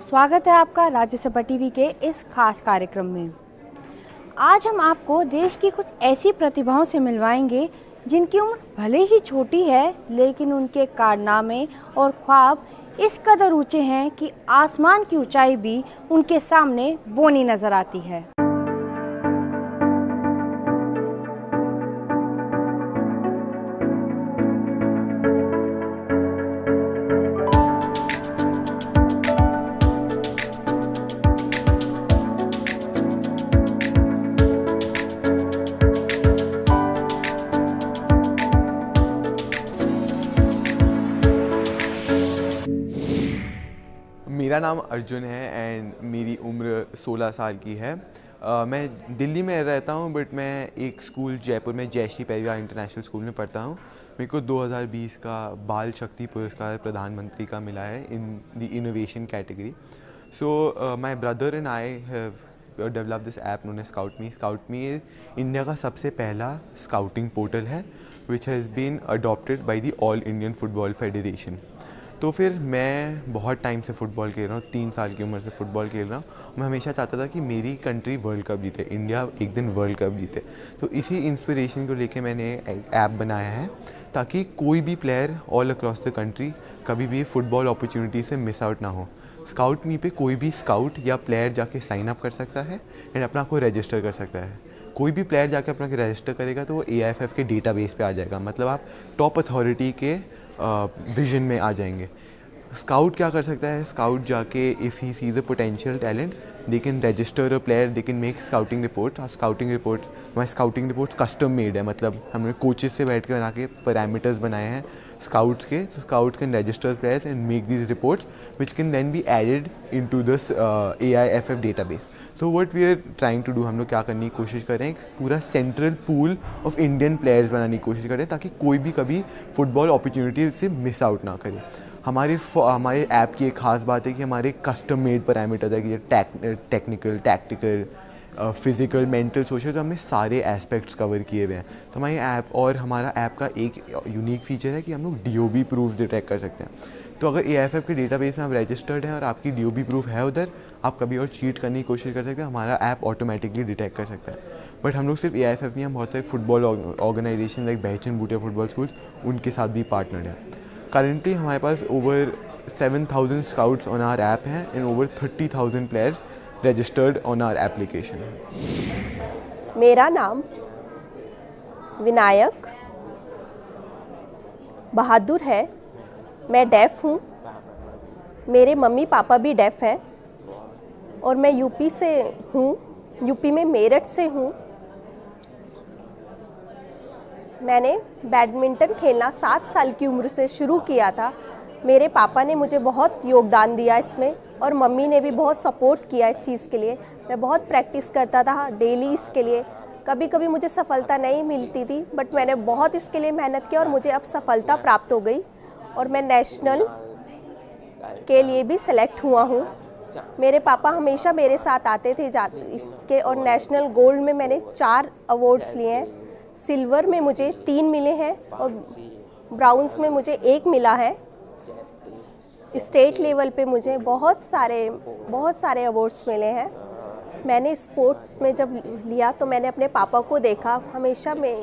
स्वागत है आपका राज्यसभा टीवी के इस खास कार्यक्रम में। आज हम आपको देश की कुछ ऐसी प्रतिभाओं से मिलवाएँगे, जिनकी उम्र भले ही छोटी है, लेकिन उनके कारनामे और ख्वाब इस कदर ऊँचे हैं कि आसमान की ऊंचाई भी उनके सामने बोनी नज़र आती है। नाम अर्जुन है एंड मेरी उम्र 16 साल की है। uh, मैं दिल्ली में रहता हूँ बट मैं एक स्कूल जयपुर में जयश्री परिवार इंटरनेशनल स्कूल में पढ़ता हूँ। मेरे को 2020 का बाल शक्ति पुरस्कार प्रधानमंत्री का मिला है in the innovation category so my brother and I have develop this app known Scout Me Scout Me India का सबसे पहला स्काउटिंग पोर्टल है which has been adopted by the All Indian Football Federation तो फिर मैं बहुत time से football खेल रहा हूँ, तीन साल की उम्र से फ़ुटबॉल खेल रहा हूँ। मैं हमेशा चाहता था कि मेरी कंट्री वर्ल्ड कप जीते इंडिया एक दिन वर्ल्ड कप जीते। तो इसी इंस्पिरेशन को लेके मैंने एक ऐप बनाया है ताकि कोई भी player all across the country कभी भी फ़ुटबॉल अपॉर्चुनिटी से मिस आउट ना हो। स्काउट मी पे कोई भी स्काउट या प्लेयर जाके साइन अप कर सकता है एंड अपना को रजिस्टर कर सकता है। कोई भी प्लेयर जाके अपना रजिस्टर करेगा तो वो ए के डेटाबेस पे आ जाएगा। मतलब आप टॉप अथॉरिटी के विजन में आ जाएँगे। स्काउट क्या कर सकता है? स्काउट जाके if he sees a potential talent they can register a player they can make scouting report scouting report हमारे स्काउटिंग रिपोर्ट्स कस्टम मेड है मतलब हमने कोचेज से बैठ के बना के पैरामीटर्स बनाए हैं स्काउट्स के तो scout can register players and make these reports which can then be added into this A I F F database so what we are trying to do हम लोग क्या करने की कोशिश कर रहे हैं, पूरा central pool of Indian players बनाने की कोशिश करें ताकि कोई भी कभी फुटबॉल अपॉर्चुनिटी से मिस आउट ना करे। हमारे हमारे ऐप की एक खास बात है कि हमारे कस्टम मेड पैरामीटर है कि technical tactical physical mental social तो हमने सारे एस्पेक्ट्स कवर किए हुए हैं। तो हमारे ऐप और हमारा ऐप का एक यूनिक फीचर है कि हम लोग D O B proof detect कर सकते हैं। तो अगर ए एफ़ के डेटाबेस में आप रजिस्टर्ड हैं और आपकी डी बी प्रूफ है उधर, आप कभी और चीट करने की कोशिश कर सकते हैं, हमारा ऐप ऑटोमेटिकली डिटेक्ट कर सकता है। बट हम लोग सिर्फ़ ए एफ़ एफ़ नहीं, हम बहुत सारे फुटबॉल ऑर्गेनाइजेशन लाइक बहचन बूटिया फुटबॉल स्कूल उनके साथ भी पार्टनर हैं। करेंटली हमारे पास over seven thousand scouts on our app हैं and over thirty thousand players registered on our application है। मेरा नाम विनायक बहादुर है। मैं डेफ़ हूँ। मेरे मम्मी पापा भी डेफ़ हैं। और मैं यूपी से हूँ। यूपी में मेरठ से हूँ। मैंने बैडमिंटन खेलना सात साल की उम्र से शुरू किया था। मेरे पापा ने मुझे बहुत योगदान दिया इसमें और मम्मी ने भी बहुत सपोर्ट किया इस चीज़ के लिए। मैं बहुत प्रैक्टिस करता था डेली इसके लिए। कभी कभी मुझे सफलता नहीं मिलती थी बट मैंने बहुत इसके लिए मेहनत की और मुझे अब सफलता प्राप्त हो गई। और मैं नेशनल के लिए भी सिलेक्ट हुआ हूँ। मेरे पापा हमेशा मेरे साथ आते थे जा, इसके और नेशनल गोल्ड में मैंने चार अवार्ड्स लिए हैं। सिल्वर में मुझे तीन मिले हैं और ब्राउन्स में मुझे एक मिला है। स्टेट लेवल पे मुझे बहुत सारे बहुत सारे अवार्ड्स मिले हैं। मैंने स्पोर्ट्स में जब लिया तो मैंने अपने पापा को देखा। हमेशा मैं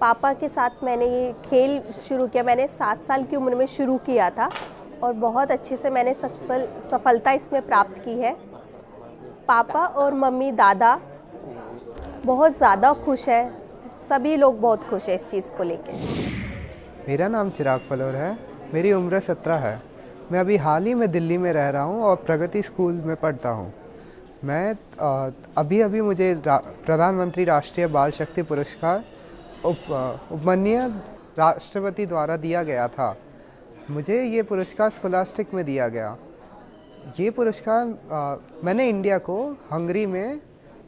पापा के साथ मैंने ये खेल शुरू किया। मैंने सात साल की उम्र में शुरू किया था और बहुत अच्छे से मैंने सफल, सफलता इसमें प्राप्त की है। पापा और मम्मी, दादा बहुत ज़्यादा खुश है। सभी लोग बहुत खुश हैं इस चीज़ को लेकर मेरा नाम चिराग फलोर है। मेरी उम्र सत्रह है। मैं अभी हाल ही में दिल्ली में रह रहा हूँ और प्रगति स्कूल में पढ़ता हूँ। मैं अभी अभी मुझे प्रधानमंत्री राष्ट्रीय बाल शक्ति पुरस्कार उप, उपमान्य राष्ट्रपति द्वारा दिया गया था। मुझे ये पुरस्कार स्कॉलास्टिक में दिया गया। ये पुरस्कार मैंने इंडिया को हंगरी में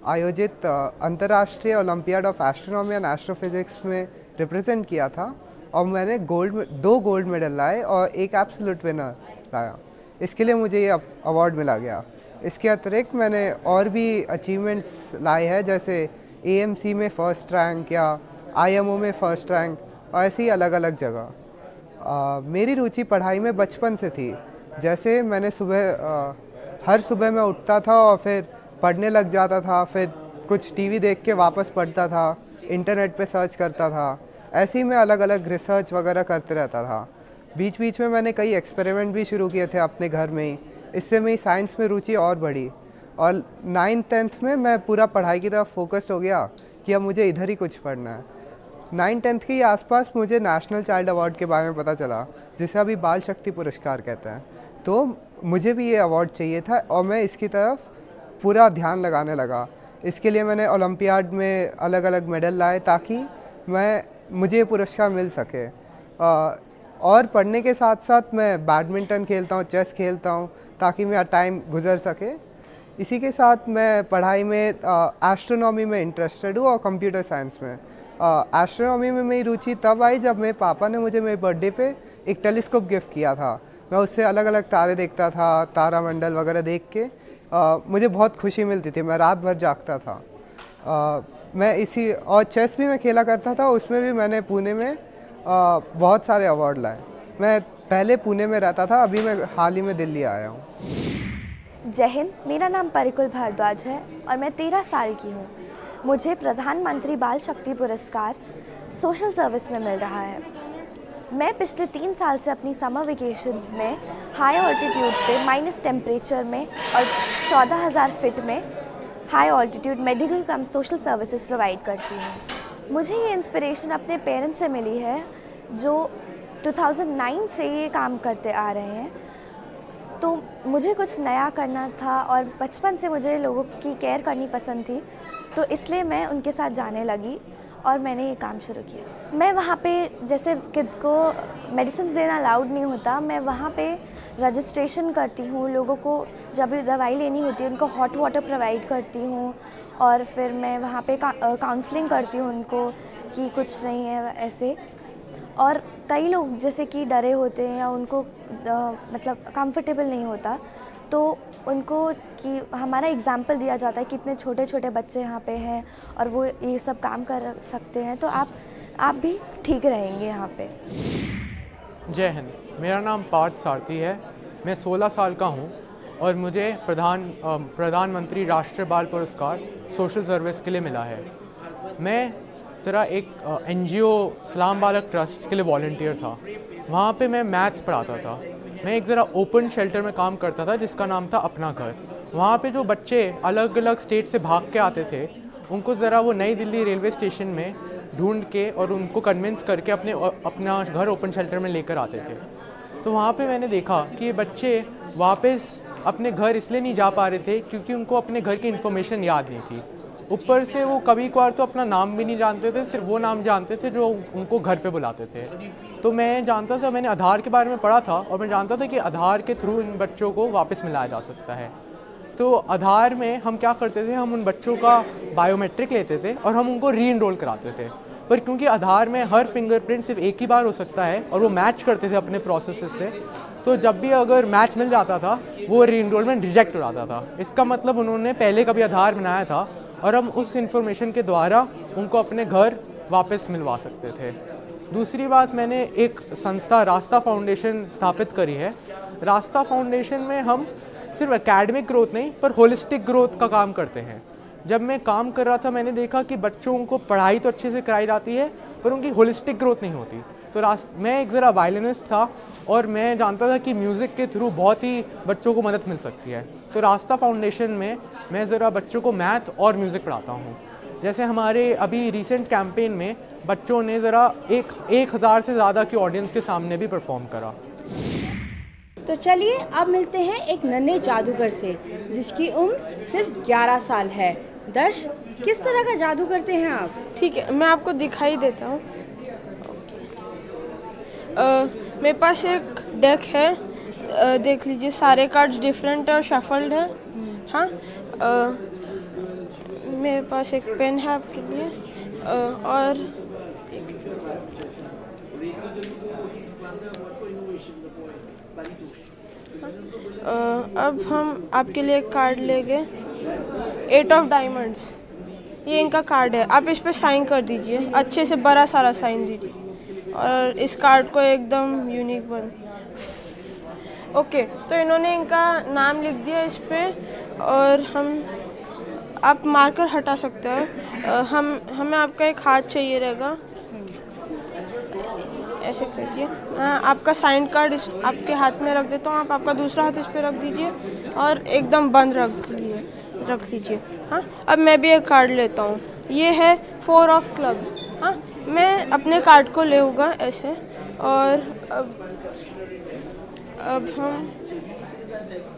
आयोजित अंतर्राष्ट्रीय olympiad of astronomy and astrophysics में रिप्रेजेंट किया था और मैंने गोल्ड दो गोल्ड मेडल लाए और एक एब्सोल्यूट विनर लाया। इसके लिए मुझे ये अवार्ड मिला गया। इसके अतिरिक्त मैंने और भी अचीवमेंट्स लाए हैं, जैसे एएमसी में फ़र्स्ट रैंक या आईएमओ में फ़र्स्ट रैंक और ऐसी अलग अलग जगह मेरी रुचि पढ़ाई में बचपन से थी। जैसे मैंने सुबह हर सुबह मैं उठता था और फिर पढ़ने लग जाता था, फिर कुछ टीवी देख के वापस पढ़ता था, इंटरनेट पे सर्च करता था। ऐसे ही मैं अलग अलग रिसर्च वगैरह करते रहता था। बीच बीच में मैंने कई एक्सपेरिमेंट भी शुरू किए थे अपने घर में ही। इससे मेरी साइंस में रुचि और बढ़ी। और नाइन्थ टेंथ में मैं पूरा पढ़ाई की तरफ़ फोकस्ड हो गया कि अब मुझे इधर ही कुछ पढ़ना है। नाइन टेंथ के आसपास मुझे नेशनल चाइल्ड अवार्ड के बारे में पता चला, जिसे अभी बाल शक्ति पुरस्कार कहते हैं। तो मुझे भी ये अवार्ड चाहिए था और मैं इसकी तरफ़ पूरा ध्यान लगाने लगा। इसके लिए मैंने ओलंपियाड में अलग अलग मेडल लाए ताकि मैं, मुझे ये पुरस्कार मिल सके। और पढ़ने के साथ साथ मैं बैडमिंटन खेलता हूँ चेस खेलता हूँ, ताकि मेरा टाइम गुजर सके। इसी के साथ मैं पढ़ाई में एस्ट्रोनॉमी में इंटरेस्टेड हूँ और कंप्यूटर साइंस में। एस्ट्रोनॉमी में मेरी रुचि तब आई जब मेरे पापा ने मुझे मेरे बर्थडे पे एक टेलीस्कोप गिफ्ट किया था। मैं उससे अलग अलग तारे देखता था तारामंडल वगैरह देख के। आ, मुझे बहुत खुशी मिलती थी मैं रात भर जागता था। आ, मैं इसी और चेस भी मैं खेला करता था उसमें भी मैंने पुणे में आ, बहुत सारे अवार्ड लाए। मैं पहले पुणे में रहता था अभी मैं हाल ही में दिल्ली आया हूँ। जय हिंद मेरा नाम परिकुल भारद्वाज है और मैं तेरह साल की हूँ। मुझे प्रधानमंत्री बाल शक्ति पुरस्कार सोशल सर्विस में मिल रहा है। मैं पिछले तीन साल से अपनी समर वेकेशंस में हाई ऑल्टीट्यूड पे माइनस टेम्परेचर में और चौदह हज़ार फिट में high altitude medical cum social services provide करती हूँ। मुझे ये इंस्पिरेशन अपने पेरेंट्स से मिली है, जो 2009 से ये काम करते आ रहे हैं। तो मुझे कुछ नया करना था और बचपन से मुझे लोगों की केयर करनी पसंद थी तो इसलिए मैं उनके साथ जाने लगी और मैंने ये काम शुरू किया। मैं वहाँ पे, जैसे किड्स को मेडिसिन देना अलाउड नहीं होता, मैं वहाँ पे रजिस्ट्रेशन करती हूँ, लोगों को जब भी दवाई लेनी होती है, उनको हॉट वाटर प्रोवाइड करती हूँ और फिर मैं वहाँ पे काउंसलिंग करती हूँ उनको कि कुछ नहीं है ऐसे। और कई लोग जैसे कि डरे होते हैं या उनको आ, मतलब कंफर्टेबल नहीं होता तो उनको कि हमारा एग्ज़ाम्पल दिया जाता है कितने छोटे छोटे बच्चे यहाँ पे हैं और वो ये सब काम कर सकते हैं तो आप आप भी ठीक रहेंगे यहाँ पे। जय हिंद। मेरा नाम पार्थ सारथी है। मैं 16 साल का हूँ और मुझे प्रधान प्रधानमंत्री राष्ट्रीय बाल पुरस्कार सोशल सर्विस के लिए मिला है। मैं ज़रा एक एन जी ओ सलाम बालक ट्रस्ट के लिए वॉल्टियर था। वहाँ पे मैं मैथ्स पढ़ाता था। मैं एक ज़रा ओपन शेल्टर में काम करता था, जिसका नाम था अपना घर। वहाँ पे जो बच्चे अलग अलग स्टेट से भाग के आते थे, उनको ज़रा वो नई दिल्ली रेलवे स्टेशन में ढूंढ के और उनको कन्विंस करके अपने अपना घर ओपन शेल्टर में लेकर आते थे। तो वहाँ पे मैंने देखा कि ये बच्चे वापस अपने घर इसलिए नहीं जा पा रहे थे क्योंकि उनको अपने घर की इन्फॉर्मेशन याद नहीं थी। ऊपर से वो कभी कभार तो अपना नाम भी नहीं जानते थे, सिर्फ़ वो नाम जानते थे जो उनको घर पे बुलाते थे। तो मैं जानता था, मैंने आधार के बारे में पढ़ा था और मैं जानता था कि आधार के थ्रू इन बच्चों को वापस मिलाया जा सकता है। तो आधार में हम क्या करते थे, हम उन बच्चों का बायोमेट्रिक लेते थे और हम उनको री इनरोल कराते थे। पर क्योंकि आधार में हर फिंगरप्रिंट सिर्फ़ एक ही बार हो सकता है और वो मैच करते थे अपने प्रोसेस से तो जब भी अगर मैच मिल जाता था, वो री इनरोलमेंट रिजेक्ट हो जाता था। इसका मतलब उन्होंने पहले कभी आधार बनाया था और हम उस इंफॉर्मेशन के द्वारा उनको अपने घर वापस मिलवा सकते थे। दूसरी बात, मैंने एक संस्था, रास्ता फाउंडेशन स्थापित करी है। रास्ता फाउंडेशन में हम सिर्फ़ एकेडमिक ग्रोथ नहीं, पर होलिस्टिक ग्रोथ का काम करते हैं। जब मैं काम कर रहा था, मैंने देखा कि बच्चों को पढ़ाई तो अच्छे से कराई जाती है, पर उनकी होलिस्टिक ग्रोथ नहीं होती। तो रास मैं एक ज़रा वायलिनिस्ट था और मैं जानता था कि म्यूज़िक के थ्रू बहुत ही बच्चों को मदद मिल सकती है। तो रास्ता फाउंडेशन में मैं ज़रा बच्चों को मैथ और म्यूज़िक पढ़ाता हूँ। जैसे हमारे अभी रिसेंट कैंपेन में बच्चों ने ज़रा एक एक हज़ार से ज़्यादा की ऑडियंस के सामने भी परफॉर्म करा। तो चलिए अब मिलते हैं एक नन्हे जादूगर से जिसकी उम्र सिर्फ़ 11 साल है। दर्श किस तरह का जादू करते हैं आप? ठीक है मैं आपको दिखाई देता हूँ। मेरे पास एक डेक है। आ, देख लीजिए सारे कार्ड्स डिफरेंट और शफल्ड हैं। हाँ मेरे पास एक पेन है आपके लिए। आ, और आ, अब हम आपके लिए एक कार्ड लेंगे। एट ऑफ़ डायमंड्स ये इनका कार्ड है। आप इस पर साइन कर दीजिए। अच्छे से बड़ा सारा साइन दीजिए। और इस कार्ड को एकदम यूनिक बन। ओके तो इन्होंने इनका नाम लिख दिया इस पर और हम, आप मार्कर हटा सकते हैं। हम, हमें आपका एक हाथ चाहिए रहेगा। ऐसे कीजिए। आपका साइन कार्ड इस, आपके हाथ में रख देता हूँ। आप आपका दूसरा हाथ इस पर रख दीजिए और एकदम बंद रख लिए, रख लीजिए। हाँ अब मैं भी एक कार्ड लेता हूँ। ये है फोर ऑफ़ क्लब हाँ मैं अपने कार्ड को ले ऐसे और अब अब हम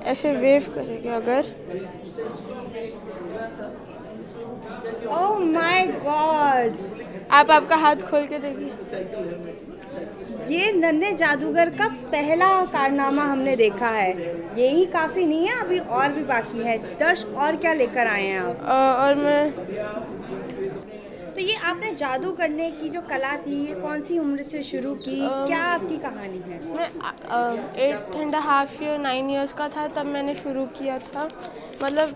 ऐसे वेव करेंगे अगर। ओह माय गॉड आप आपका हाथ खोल के देखिए। ये नन्हे जादूगर का पहला कारनामा हमने देखा है। यही काफ़ी नहीं है अभी और भी बाकी है। दर्श और क्या लेकर आए हैं आप? और मैं तो ये आपने जादू करने की जो कला थी ये कौन सी उम्र से शुरू की? क्या आपकी कहानी है? मैं eight and half year nine years का था तब मैंने शुरू किया था। मतलब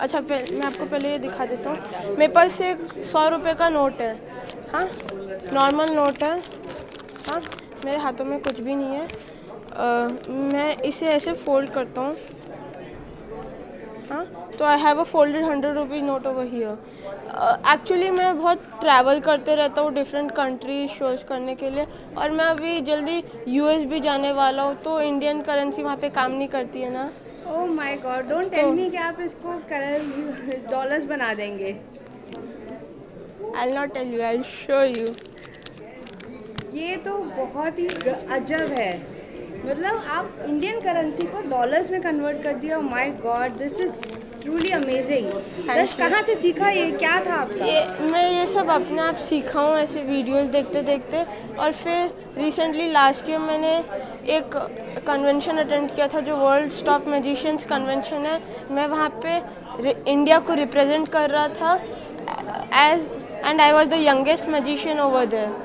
अच्छा मैं आपको पहले ये दिखा देता हूँ। मेरे पास एक सौ रुपये का नोट है। हाँ? नॉर्मल नोट है। हाँ? मेरे हाथों में कुछ भी नहीं है। आ, मैं इसे ऐसे फोल्ड करता हूँ। हाँ? तो I have a folded hundred rupees note over here actually मैं बहुत ट्रैवल करते रहता हूँ डिफरेंट कंट्रीज़ शोज़ करने के लिए और मैं अभी जल्दी यूएस भी जाने वाला हूँ तो इंडियन करेंसी वहाँ पे काम नहीं करती है ना? ओह my god don't tell me कि आप इसको डॉलर्स बना देंगे। I not tell you I show you ये तो बहुत ही अजब है। मतलब आप इंडियन करेंसी को डॉलर्स में कन्वर्ट कर दिया my god this is truly amazing कहाँ से सीखा ये? क्या था आपका? ये मैं ये सब अपने आप सीखा हूँ ऐसे वीडियोस देखते देखते। और फिर रिसेंटली लास्ट ईयर मैंने एक कन्वेंशन अटेंड किया था जो वर्ल्ड स्टॉप मैजिशियंस कन्वेंशन है। मैं वहाँ पे इंडिया को रिप्रेजेंट कर रहा था as and I was the youngest magician over there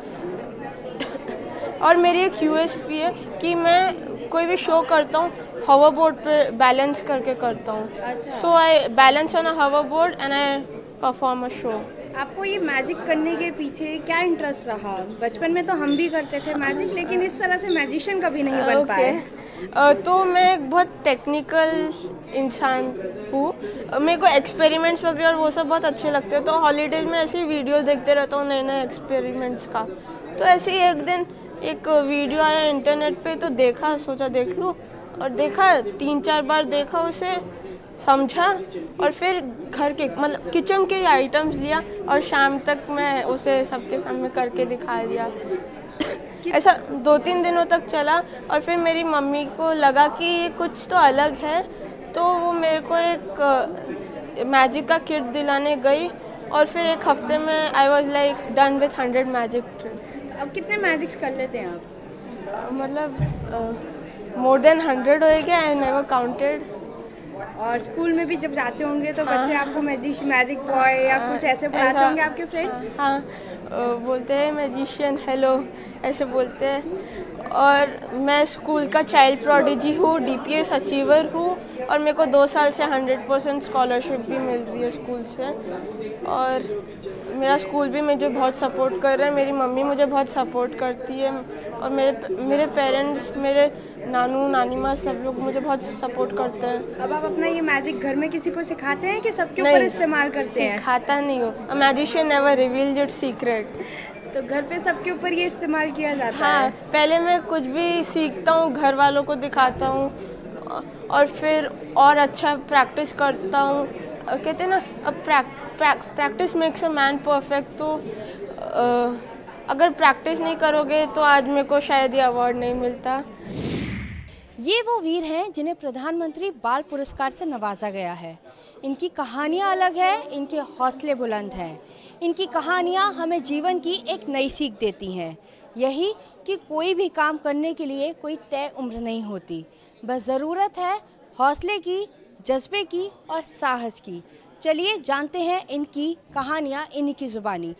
और मेरी एक यूएसपी है कि मैं कोई भी शो करता हूँ हवा बोर्ड पर बैलेंस करके करता हूँ। सो आई balance on a hover board and I perform a show आपको ये मैजिक करने के पीछे क्या इंटरेस्ट रहा? बचपन में तो हम भी करते थे मैजिक लेकिन इस तरह से मैजिशियन कभी नहीं बन okay. पाए। uh, तो मैं एक बहुत टेक्निकल इंसान हूँ। मेरे को एक्सपेरिमेंट्स वगैरह और वो सब बहुत अच्छे लगते हैं। तो हॉलीडेज में ऐसे ही वीडियोस देखते रहता हूँ नए नए एक्सपेरिमेंट्स का। तो ऐसे ही एक दिन एक वीडियो आया इंटरनेट पे तो देखा, सोचा देख लूँ। और देखा, तीन चार बार देखा उसे, समझा। और फिर घर के मतलब किचन के ही आइटम्स लिया, और शाम तक मैं उसे सबके सामने करके दिखा दिया। ऐसा दो तीन दिनों तक चला, और फिर मेरी मम्मी को लगा कि ये कुछ तो अलग है। तो वो मेरे को एक मैजिक का किट दिलाने गई, और फिर एक हफ़्ते में I was like done with hundred magic trick अब कितने मैजिक्स कर लेते हैं आप? मतलब मोर देन हंड्रेड होएगा आई नेवर काउंटेड और स्कूल में भी जब जाते होंगे तो हाँ, बच्चे आपको मैजिक मैजिक बॉय या कुछ ऐसे बुलाते होंगे आपके फ्रेंड्स हाँ। बोलते हैं मैजिशियन हेलो ऐसे बोलते हैं। और मैं स्कूल का चाइल्ड प्रोडिजी हूँ डीपीएस अचीवर हूँ और मेरे को दो साल से हंड्रेड परसेंट स्कॉलरशिप भी मिल रही है स्कूल से। और मेरा स्कूल भी मुझे बहुत सपोर्ट कर रहा है मेरी मम्मी मुझे बहुत सपोर्ट करती है और मेरे मेरे पेरेंट्स मेरे नानू नानी माँ सब लोग मुझे बहुत सपोर्ट करते हैं। अब आप अपना ये मैजिक घर में किसी को सिखाते हैं कि सबके ऊपर इस्तेमाल करते हैं? सिखाता नहीं हूँ। A magician never reveal it secret तो घर पे सबके ऊपर ये इस्तेमाल किया जाता हाँ, है? पहले मैं कुछ भी सीखता हूँ घर वालों को दिखाता हूँ और फिर और अच्छा प्रैक्टिस करता हूँ। कहते हैं ना, अब practice makes a man perfect तो अगर प्रैक्टिस नहीं करोगे तो आज मेरे को शायद ये अवार्ड नहीं मिलता। ये वो वीर हैं, जिन्हें प्रधानमंत्री बाल पुरस्कार से नवाजा गया है। इनकी कहानियाँ अलग है, इनके हौसले बुलंद हैं। इनकी कहानियाँ हमें जीवन की एक नई सीख देती हैं। यही कि कोई भी काम करने के लिए कोई तय उम्र नहीं होती। बस ज़रूरत है हौसले की जज्बे की और साहस की। चलिए जानते हैं इनकी कहानियाँ, इनकी की ज़ुबानी।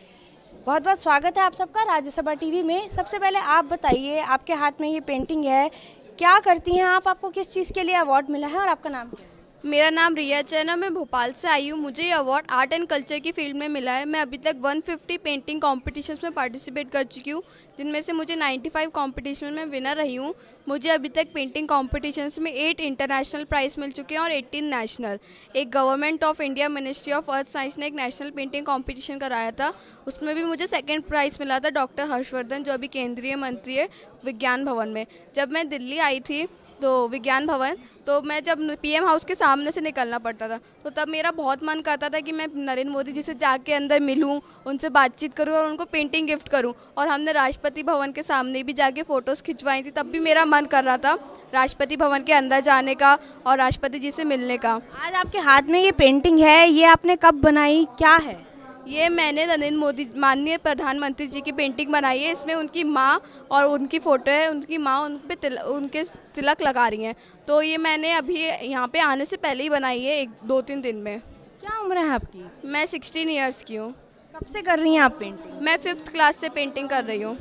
बहुत बहुत स्वागत है आप सबका राज्यसभा टीवी में। सबसे पहले आप बताइए, आपके हाथ में ये पेंटिंग है। क्या करती हैं आप? आपको किस चीज़ के लिए अवार्ड मिला है और आपका नाम क्या मेरा नाम रिया चैना मैं भोपाल से आई हूँ। मुझे ये अवार्ड आर्ट एंड कल्चर की फ़ील्ड में मिला है। मैं अभी तक 150 पेंटिंग कॉम्पिटिशन्स में पार्टिसिपेट कर चुकी हूँ, जिनमें से मुझे 95 कॉम्पिटिशन में विनर रही हूँ। मुझे अभी तक पेंटिंग कॉम्पिटिशन्स में एट इंटरनेशनल प्राइज़ मिल चुके हैं और 18 नेशनल एक government of India ministry of earth science ने एक नेशनल पेंटिंग कॉम्पिटिशन कराया था। उसमें भी मुझे सेकेंड प्राइज़ मिला था डॉक्टर हर्षवर्धन जो अभी केंद्रीय मंत्री है, विज्ञान भवन में। जब मैं दिल्ली आई थी तो विज्ञान भवन तो मैं जब पीएम हाउस के सामने से निकलना पड़ता था तो तब मेरा बहुत मन करता था कि मैं नरेंद्र मोदी जी से जाके अंदर मिलूं, उनसे बातचीत करूँ और उनको पेंटिंग गिफ्ट करूँ। और हमने राष्ट्रपति भवन के सामने भी जाके फ़ोटोज़ खिंचवाई थी, तब भी मेरा मन कर रहा था राष्ट्रपति भवन के अंदर जाने का और राष्ट्रपति जी से मिलने का। आज आपके हाथ में ये पेंटिंग है, ये आपने कब बनाई, क्या है? ये मैंने नरेंद्र मोदी माननीय प्रधानमंत्री जी की पेंटिंग बनाई है। इसमें उनकी माँ और उनकी फ़ोटो है। उनकी माँ उन पर तिल, उनके तिलक लगा रही हैं। तो ये मैंने अभी यहाँ पे आने से पहले ही बनाई है एक दो तीन दिन में। क्या उम्र है आपकी? मैं सिक्सटीन ईयर्स की हूँ। कब से कर रही हैं आप पेंटिंग मैं फिफ्थ क्लास से पेंटिंग कर रही हूँ।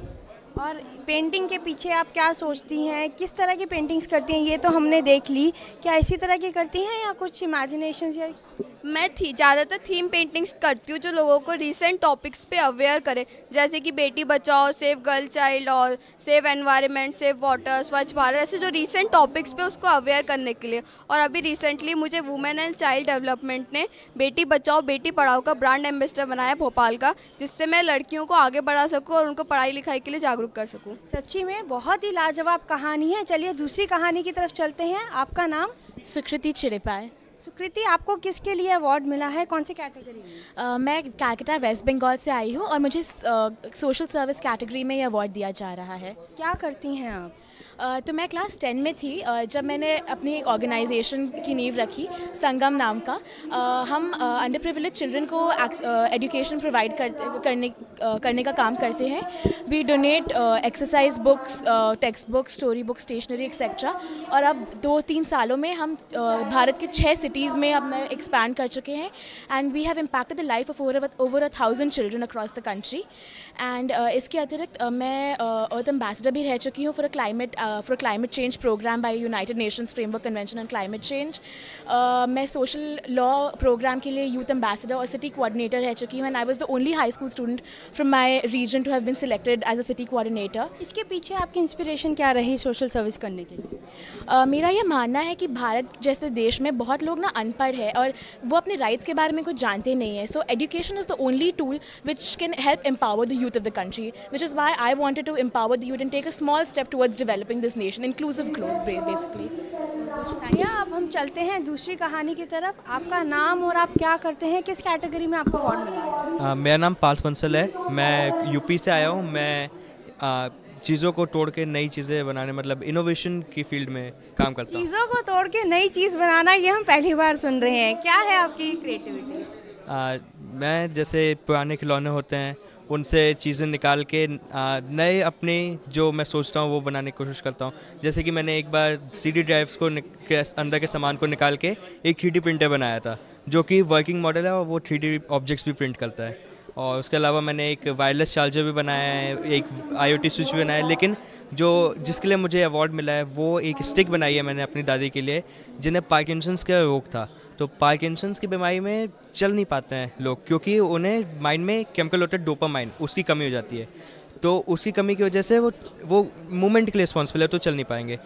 और पेंटिंग के पीछे आप क्या सोचती हैं? किस तरह की पेंटिंग्स करती हैं? ये तो हमने देख ली। क्या इसी तरह की करती हैं या कुछ इमेजिनेशन या मैं थी, ज़्यादातर थीम पेंटिंग्स करती हूँ जो लोगों को रिसेंट टॉपिक्स पे अवेयर करे। जैसे कि Beti Bachao save girl child और save environment save water Swachh Bharat, ऐसे जो रिसेंट टॉपिक्स पे उसको अवेयर करने के लिए। और अभी रिसेंटली मुझे वुमेन एंड चाइल्ड डेवलपमेंट ने बेटी बचाओ, बेटी पढ़ाओ का ब्रांड एम्बेसडर बनाया भोपाल का, जिससे मैं लड़कियों को आगे बढ़ा सकूँ और उनको पढ़ाई लिखाई के लिए जागरूक कर सकूँ। सच्ची में बहुत ही लाजवाब कहानी है। चलिए दूसरी कहानी की तरफ़ चलते हैं। आपका नाम? सुकृति चिड़िपाए सुकृति आपको किसके लिए अवार्ड मिला है? कौन सी कैटेगरी में? uh, मैं कैलकटा वेस्ट बंगाल से आई हूँ और मुझे सोशल सर्विस कैटेगरी में ये अवार्ड दिया जा रहा है। क्या करती हैं आप? तो मैं क्लास टेन में थी जब मैंने अपनी एक ऑर्गेनाइजेशन की नींव रखी संगम नाम का। हम अंडर प्रिविलेज चिल्ड्रन को एजुकेशन प्रोवाइड कर, करने करने का काम करते हैं। We donate exercise books text books story books stationery etcetera और अब दो तीन सालों में हम भारत के छः सिटीज़ में अब एक्सपैंड कर चुके हैं। And we have impacted the life of over over a thousand children across the country and इसके अतिरिक्त मैं अर्थ एम्बेसडर भी रह चुकी हूँ for a climate for a climate change program by United Nations framework convention on climate change मैं social law program के लिए यूथ एम्बेसडर और सिटी कोऑर्डिनेटर रह चुकी हूँ and I was the only high school student from my region to have been selected as a city coordinator इसके पीछे आपकी इंस्पिरेशन क्या रही सोशल सर्विस करने के लिए? Uh, मेरा यह मानना है कि भारत जैसे देश में बहुत लोग ना अनपढ़ है और वो अपने राइट्स के बारे में कुछ जानते नहीं है। So education is the only tool which can help empower the youth of the country which is why I wanted to empower the youth and take a small step towards developing this nation inclusive growth basically शुक्रिया अब हम चलते हैं दूसरी कहानी की तरफ़। आपका नाम और आप क्या करते हैं? किस कैटेगरी में आपको अवार्ड मिला? मेरा नाम पार्थ बंसल है। मैं यूपी से आया हूँ। मैं चीज़ों को तोड़ के नई चीज़ें बनाने मतलब इनोवेशन की फ़ील्ड में काम करता हूँ। चीज़ों को तोड़ के नई चीज़ बनाना ये हम पहली बार सुन रहे हैं। क्या है आपकी क्रिएटिविटी मैं जैसे पुराने खिलौने होते हैं उनसे चीज़ें निकाल के नए अपने जो मैं सोचता हूँ वो बनाने की कोशिश करता हूँ। जैसे कि मैंने एक बार सी डी ड्राइव्स को के अंदर के सामान को निकाल के एक थ्री प्रिंटर बनाया था, जो कि वर्किंग मॉडल है और वो थ्री ऑब्जेक्ट्स भी प्रिंट करता है। और उसके अलावा मैंने एक वायरलेस चार्जर भी बनाया है, एक आईओटी स्विच भी बनाया है, लेकिन जो, जिसके लिए मुझे अवार्ड मिला है, वो एक स्टिक बनाई है मैंने अपनी दादी के लिए, जिन्हें पार्किंसंस का रोग था। तो पार्किंसंस की बीमारी में चल नहीं पाते हैं लोग, क्योंकि उन्हें माइंड में केमिकल होता है डोपामाइन उसकी कमी हो जाती है। तो उसकी कमी की वजह से वो वो मूवमेंट के लिए रिस्पॉन्सिबल है तो चल नहीं पाएँगे।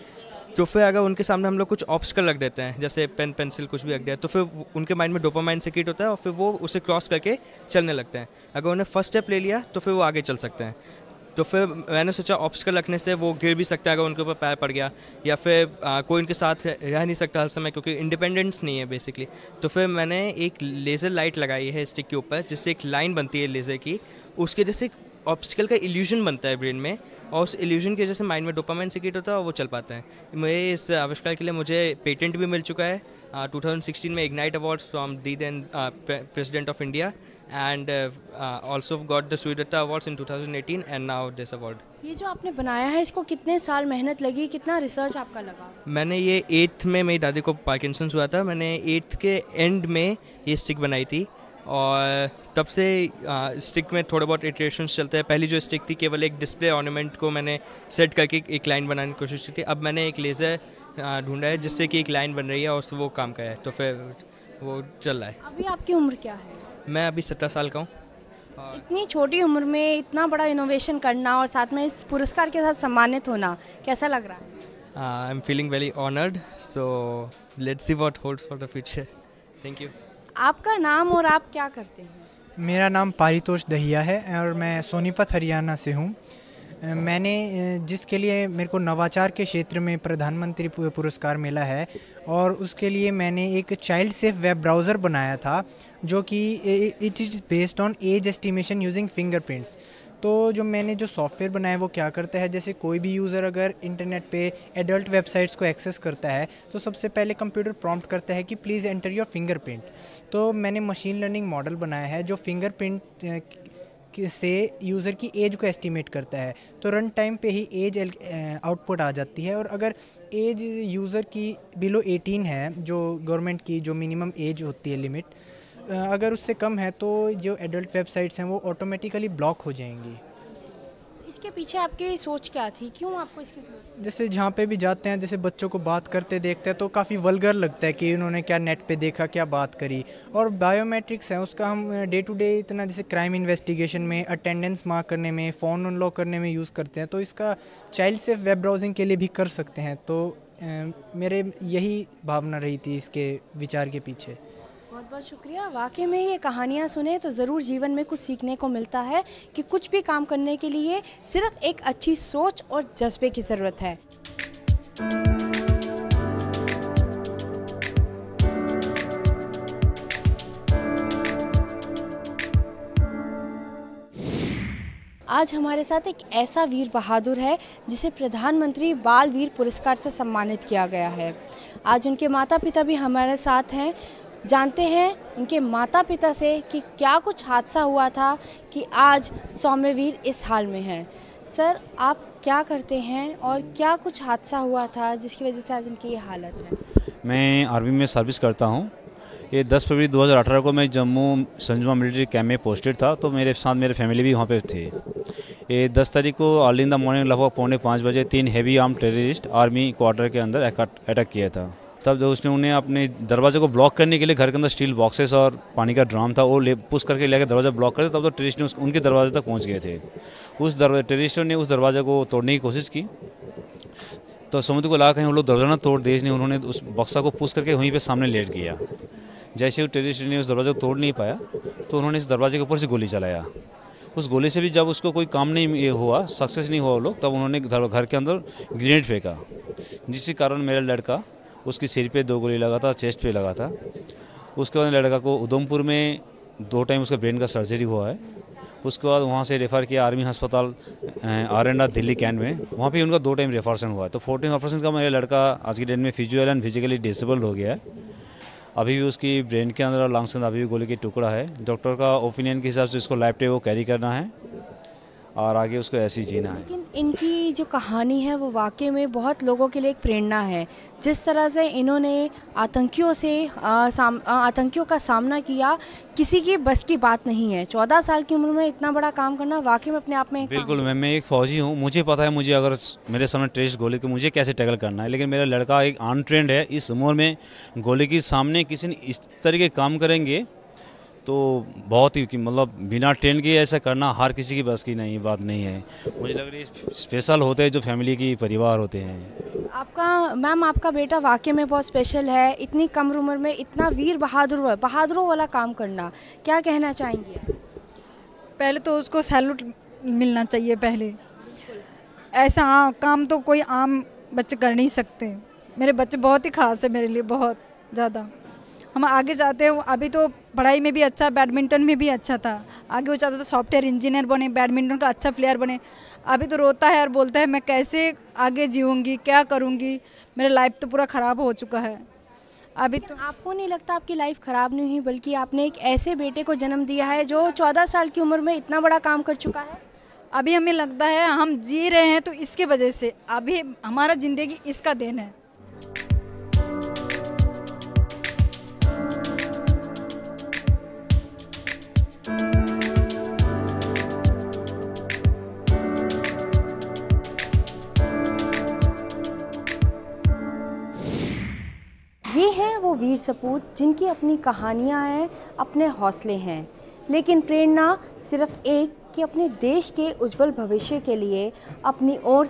तो फिर अगर उनके सामने हम लोग कुछ ऑप्शकल रख देते हैं, जैसे पेन पेंसिल कुछ भी रख दिया तो फिर उनके माइंड में डोपामाइन सिक्रिएट होता है और फिर वो उसे क्रॉस करके चलने लगते हैं। अगर उन्हें फ़र्स्ट स्टेप ले लिया तो फिर वो आगे चल सकते हैं। तो फिर मैंने सोचा ऑप्शकल रखने से वो गिर भी सकता है अगर उनके ऊपर पैर पड़ गया या फिर आ, कोई उनके साथ रह नहीं सकता हर समय क्योंकि इंडिपेंडेंस नहीं है बेसिकली तो फिर मैंने एक लेज़र लाइट लगाई है स्टिक के ऊपर जिससे एक लाइन बनती है लेज़र की उसके जैसे ऑप्शिकल का इल्यूजन बनता है ब्रेन में और उस इल्यूजन की वजह से माइंड में डोपामाइन सिक्रेट होता है और वो चल पाते हैं। मेरे इस आविष्कार के लिए मुझे पेटेंट भी मिल चुका है। टू सिक्सटीन में Ignite award from the then president of India and also got the स्वीडता awards in 2018 and now this award ये जो आपने बनाया है इसको कितने साल मेहनत लगी? कितना रिसर्च आपका लगा? मैंने ये एट्थ में मेरी दादी को पार्किंसंस हुआ था। मैंने एट्थ के एंड में ये स्टिक बनाई थी और तब से स्टिक में थोड़े बहुत इटरेशन चलते हैं। पहली जो स्टिक थी केवल एक डिस्प्ले ऑर्नामेंट को मैंने सेट करके एक लाइन बनाने की कोशिश की थी। अब मैंने एक लेज़र ढूंढा है जिससे कि एक लाइन बन रही है और वो काम का है। तो फिर वो चल रहा है। अभी आपकी उम्र क्या है? मैं अभी सत्रह साल का हूँ। इतनी छोटी उम्र में इतना बड़ा इनोवेशन करना और साथ में इस पुरस्कार के साथ सम्मानित होना कैसा लग रहा है? I am feeling very honoured so let's see what holds for the future thank you आपका नाम और आप क्या करते हैं? मेरा नाम पारितोष दहिया है और मैं सोनीपत, हरियाणा से हूँ। मैंने जिसके लिए मेरे को नवाचार के क्षेत्र में प्रधानमंत्री पुरस्कार मिला है और उसके लिए मैंने एक चाइल्ड सेफ़ वेब ब्राउज़र बनाया था, जो कि it is based on age estimation using fingerprints तो जो मैंने जो सॉफ्टवेयर बनाया वो क्या करता है? जैसे कोई भी यूज़र अगर इंटरनेट पे एडल्ट वेबसाइट्स को एक्सेस करता है तो सबसे पहले कंप्यूटर प्रॉम्प्ट करता है कि प्लीज़ एंटर योर फिंगरप्रिंट तो मैंने मशीन लर्निंग मॉडल बनाया है, जो फिंगरप्रिंट से यूज़र की एज को एस्टिमेट करता है. तो रन टाइम पे ही एज आउटपुट आ जाती है और अगर एज यूज़र की बिलो 18 है, जो गवर्नमेंट की जो मिनिमम एज होती है लिमिट अगर उससे कम है तो जो एडल्ट वेबसाइट्स हैं वो ऑटोमेटिकली ब्लॉक हो जाएँगी। इसके पीछे आपकी सोच क्या थी? क्यों आपको इसकी जैसे जहाँ पे भी जाते हैं जैसे बच्चों को बात करते देखते हैं तो काफ़ी वलगर लगता है कि उन्होंने क्या नेट पे देखा क्या बात करी। और बायोमेट्रिक्स है उसका हम डे टू डे इतना जैसे क्राइम इन्वेस्टिगेशन में अटेंडेंस मार्क करने में फ़ोन अनलॉक करने में यूज़ करते हैं तो इसका चाइल्ड सेफ़ वेब ब्राउजिंग के लिए भी कर सकते हैं। तो मेरे यही भावना रही थी इसके विचार के पीछे। बहुत शुक्रिया। वाकई में ये कहानियाँ सुने तो ज़रूर जीवन में कुछ सीखने को मिलता है कि कुछ भी काम करने के लिए सिर्फ़ एक अच्छी सोच और जज्बे की ज़रूरत है। आज हमारे साथ एक ऐसा वीर बहादुर है जिसे प्रधानमंत्री बाल वीर पुरस्कार से सम्मानित किया गया है। आज उनके माता पिता भी हमारे साथ हैं। जानते हैं उनके माता पिता से कि क्या कुछ हादसा हुआ था कि आज सौम्यवीर इस हाल में है। सर, आप क्या करते हैं और क्या कुछ हादसा हुआ था जिसकी वजह से आज उनकी ये हालत है? मैं आर्मी में सर्विस करता हूँ। ये 10 फरवरी 2018 को मैं जम्मू संजुमा मिलिट्री कैंप में पोस्टेड था तो मेरे साथ मेरे फैमिली भी वहाँ पे थे। ये 10 तारीख को अर्ली इन द मॉर्निंग लगभग पौने पाँच बजे तीन heavy arm terrorist army quarter के अंदर अटैक किया था। तब जब उसने उन्हें अपने दरवाजे को ब्लॉक करने के लिए घर के अंदर स्टील बॉक्सेस और पानी का ड्राम था, वो ले, पुश करके लेकर दरवाज़ा ब्लॉक कर तब तो टेरिस्ट ने उनके दरवाजे तक पहुँच गए थे। उस दरवाजे टेरिस्टों ने उस दरवाजे को तोड़ने की कोशिश की। तो समुद्र को ला कहीं उन लोग दरवाज़ा ना तोड़ दे नहीं उन्होंने उस बक्सा को पुश करके वहीं पर सामने लेट गया जैसे वो टेरिस्ट ने उस दरवाजे को तोड़ नहीं पाया तो उन्होंने इस दरवाजे के ऊपर से गोली चलाया। उस गोली से भी जब उसको कोई काम नहीं हुआ, सक्सेस नहीं हुआ वो लोग, तब उन्होंने घर के अंदर ग्रेनेड फेंका, जिसके कारण मेरा लड़का उसकी सिर पे दो गोली लगा था, चेस्ट पे लगा था। उसके बाद लड़का को उधमपुर में दो टाइम उसका ब्रेन का सर्जरी हुआ है। उसके बाद वहाँ से रेफ़र किया आर्मी अस्पताल आर दिल्ली कैंट में। वहाँ पे उनका दो टाइम रेफरेंस हुआ है। तो फोर्टीन ऑपरेशन का मेरा लड़का आज के डेट में फ़िज़िकल एंड फिजिकली डिसेबल्ड हो गया है। अभी भी उसकी ब्रेन के अंदर और लंग्स के अंदर अभी भी गोली की टुकड़ा है। डॉक्टर का ओपिनियन के हिसाब से उसको लाइफ टाइम वो कैरी करना है और आगे उसको ऐसे ही जीना है। इनकी जो कहानी है वो वाकई में बहुत लोगों के लिए एक प्रेरणा है। जिस तरह से इन्होंने आतंकियों से आ, साम, आतंकियों का सामना किया किसी की बस की बात नहीं है। चौदह साल की उम्र में इतना बड़ा काम करना वाकई में अपने आप में बिल्कुल मैं मैं एक फौजी हूँ। मुझे पता है मुझे अगर मेरे सामने टेस्ट गोली तो मुझे कैसे टैकल करना है। लेकिन मेरा लड़का एक अनट्रेंड है। इस उम्र में गोली के सामने किसी ने इस तरीके काम करेंगे तो बहुत ही मतलब बिना ट्रेन के ऐसा करना हर किसी की बस की नहीं बात नहीं है। मुझे लग रही है स्पेशल होते हैं जो फैमिली की परिवार होते हैं। आपका मैम आपका बेटा वाकई में बहुत स्पेशल है। इतनी कम उम्र में इतना वीर बहादुर बहादुरों वाला काम करना क्या कहना चाहेंगे? पहले तो उसको सैल्यूट मिलना चाहिए पहले। ऐसा हाँ काम तो कोई आम बच्चे कर नहीं सकते। मेरे बच्चे बहुत ही खास है मेरे लिए बहुत ज़्यादा। हम आगे जाते हैं अभी तो पढ़ाई में भी अच्छा बैडमिंटन में भी अच्छा था। आगे वो चाहता था सॉफ्टवेयर इंजीनियर बने बैडमिंटन का अच्छा प्लेयर बने। अभी तो रोता है और बोलता है मैं कैसे आगे जीऊँगी क्या करूँगी? मेरा लाइफ तो पूरा ख़राब हो चुका है। अभी तो आपको नहीं लगता आपकी लाइफ ख़राब नहीं हुई बल्कि आपने एक ऐसे बेटे को जन्म दिया है जो चौदह साल की उम्र में इतना बड़ा काम कर चुका है? अभी हमें लगता है हम जी रहे हैं तो इसके वजह से अभी हमारा ज़िंदगी इसका देन है। वीर सपूत जिनकी अपनी कहानियाँ हैं, अपने हौसले हैं। लेकिन प्रेरणा सिर्फ़ एक कि अपने देश के उज्जवल भविष्य के लिए अपनी ओर